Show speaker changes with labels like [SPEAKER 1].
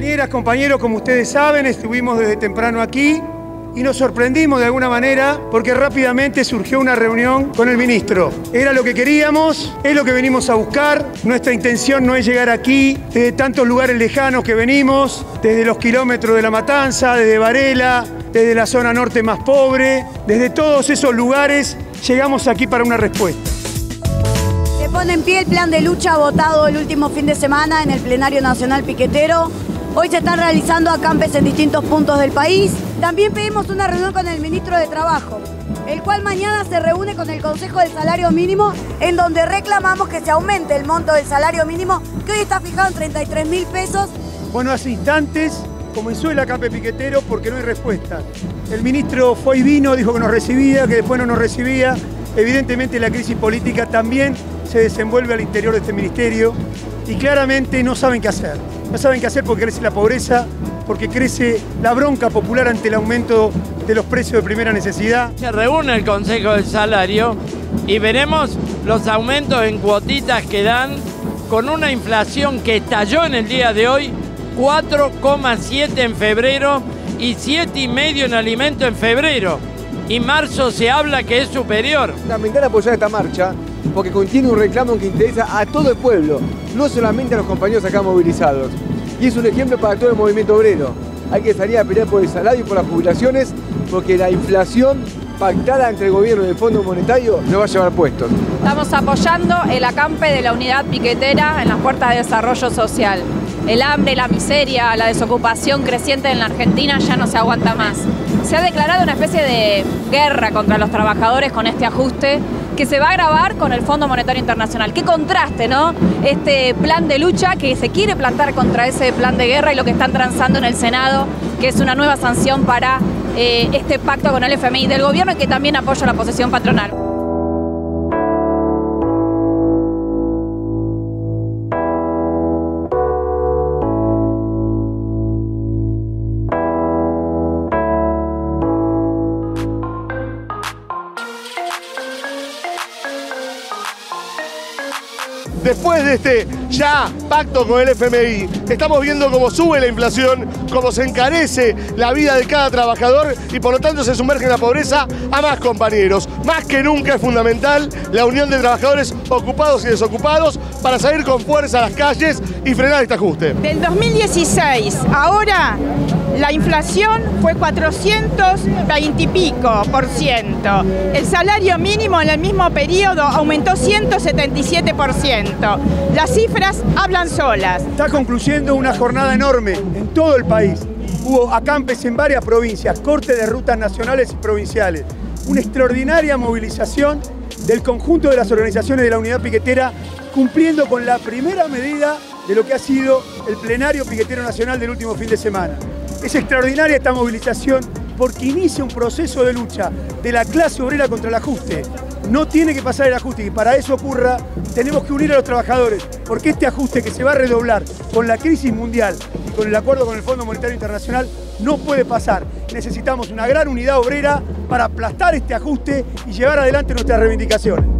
[SPEAKER 1] Compañeras, compañeros, como ustedes saben, estuvimos desde temprano aquí y nos sorprendimos de alguna manera porque rápidamente surgió una reunión con el ministro. Era lo que queríamos, es lo que venimos a buscar. Nuestra intención no es llegar aquí desde tantos lugares lejanos que venimos, desde los kilómetros de la Matanza, desde Varela, desde la zona norte más pobre, desde todos esos lugares llegamos aquí para una respuesta.
[SPEAKER 2] Se pone en pie el plan de lucha votado el último fin de semana en el plenario nacional piquetero. Hoy se están realizando acampes en distintos puntos del país. También pedimos una reunión con el ministro de Trabajo, el cual mañana se reúne con el Consejo del Salario Mínimo, en donde reclamamos que se aumente el monto del salario mínimo, que hoy está fijado en 33 mil pesos.
[SPEAKER 1] Bueno, hace instantes comenzó el acampe piquetero porque no hay respuesta. El ministro fue y vino, dijo que nos recibía, que después no nos recibía. Evidentemente la crisis política también se desenvuelve al interior de este ministerio y claramente no saben qué hacer. No saben qué hacer porque crece la pobreza, porque crece la bronca popular ante el aumento de los precios de primera necesidad.
[SPEAKER 3] Se reúne el Consejo del Salario y veremos los aumentos en cuotitas que dan con una inflación que estalló en el día de hoy, 4,7 en febrero y 7,5 en alimento en febrero. Y marzo se habla que es superior.
[SPEAKER 4] Fundamental apoyar esta marcha porque contiene un reclamo que interesa a todo el pueblo, no solamente a los compañeros acá movilizados. Y es un ejemplo para todo el movimiento obrero. Hay que salir a pelear por el salario y por las jubilaciones porque la inflación pactada entre el gobierno y el Fondo Monetario nos va a llevar puestos.
[SPEAKER 5] Estamos apoyando el acampe de la unidad piquetera en las puertas de desarrollo social. El hambre, la miseria, la desocupación creciente en la Argentina ya no se aguanta más. Se ha declarado una especie de guerra contra los trabajadores con este ajuste que se va a agravar con el Fondo Monetario Internacional. Qué contraste, ¿no? Este plan de lucha que se quiere plantar contra ese plan de guerra y lo que están transando en el Senado, que es una nueva sanción para eh, este pacto con el FMI del gobierno y que también apoya la posición patronal.
[SPEAKER 6] Después de este ya pacto con el FMI, estamos viendo cómo sube la inflación, cómo se encarece la vida de cada trabajador y por lo tanto se sumerge en la pobreza a más compañeros. Más que nunca es fundamental la unión de trabajadores ocupados y desocupados para salir con fuerza a las calles y frenar este ajuste.
[SPEAKER 7] Del 2016 ahora la inflación fue 420 y pico por ciento. El salario mínimo en el mismo periodo aumentó 177 por ciento. Las cifras hablan solas.
[SPEAKER 1] Está concluyendo una jornada enorme en todo el país. Hubo acampes en varias provincias, corte de rutas nacionales y provinciales. Una extraordinaria movilización del conjunto de las organizaciones de la unidad piquetera cumpliendo con la primera medida de lo que ha sido el plenario piquetero nacional del último fin de semana. Es extraordinaria esta movilización porque inicia un proceso de lucha de la clase obrera contra el ajuste. No tiene que pasar el ajuste y para eso ocurra tenemos que unir a los trabajadores porque este ajuste que se va a redoblar con la crisis mundial y con el acuerdo con el Fondo Monetario Internacional no puede pasar. Necesitamos una gran unidad obrera para aplastar este ajuste y llevar adelante nuestras reivindicaciones.